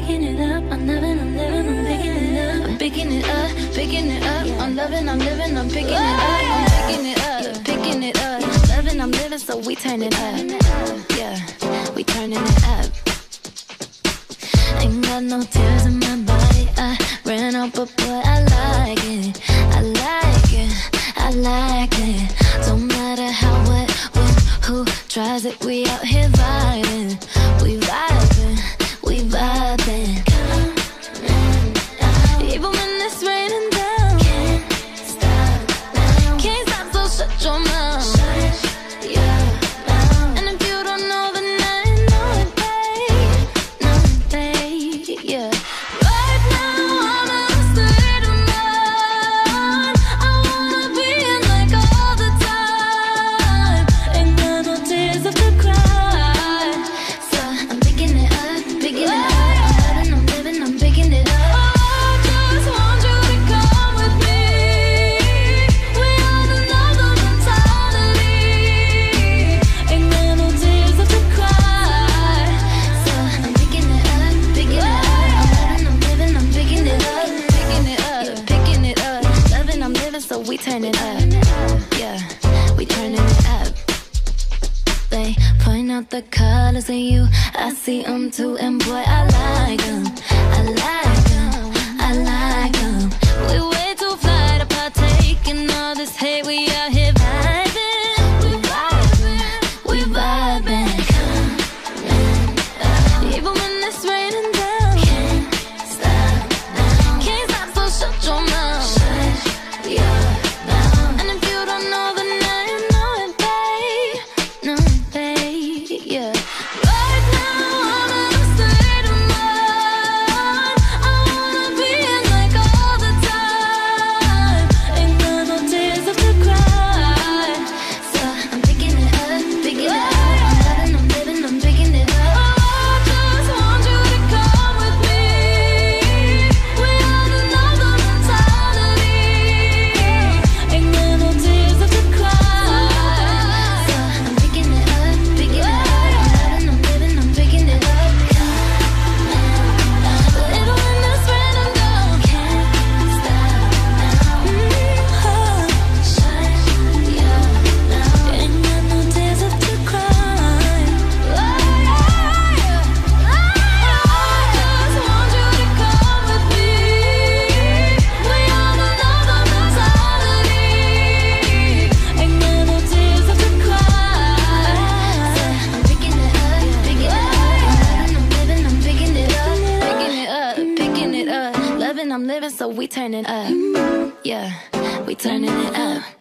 picking it up. I'm loving, I'm living, I'm picking it up. I'm picking it up, picking it up. I'm loving, I'm living, I'm picking it up. I'm picking it up, picking it up. Loving, I'm living, so we turn it up. Yeah, we turning it up. Ain't got no tears in my body. I ran out, but boy, I like it. I like it. I like it. Don't matter how, what, when, who tries it. We out here vibing. We vibing. we turning it up. Yeah, we turning it up. They point out the colors in you. I see them too, and boy, I like them. I like them. so we turning up. Yeah, we turning it up.